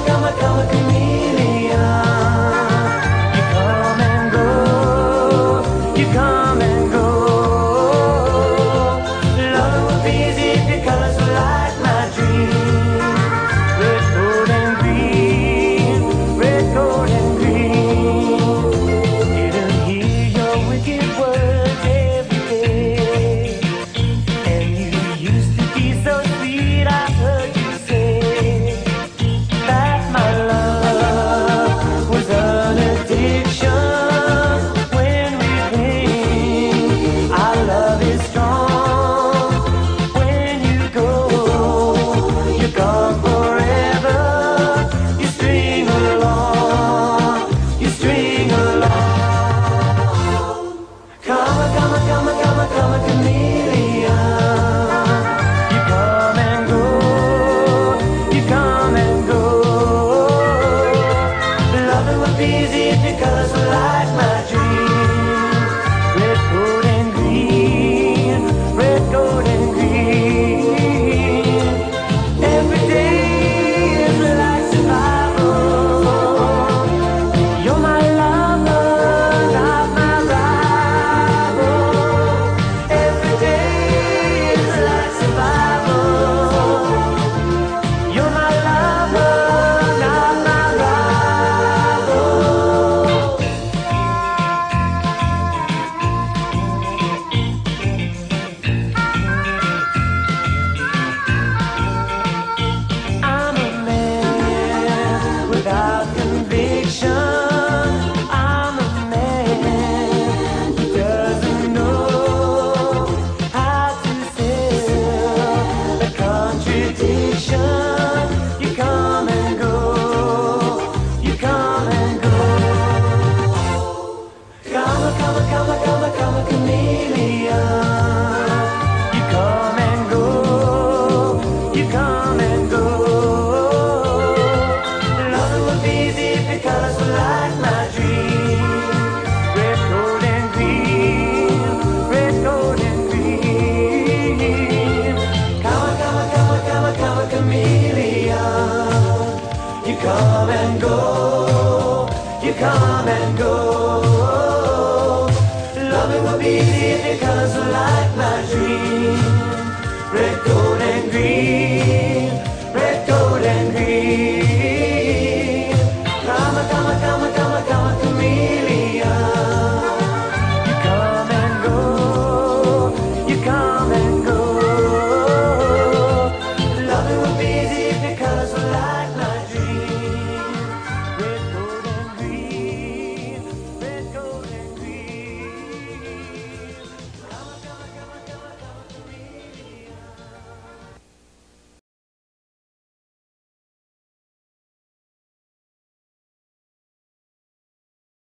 calma, calma, calma. Come come and go. Loving will be the because like my dream.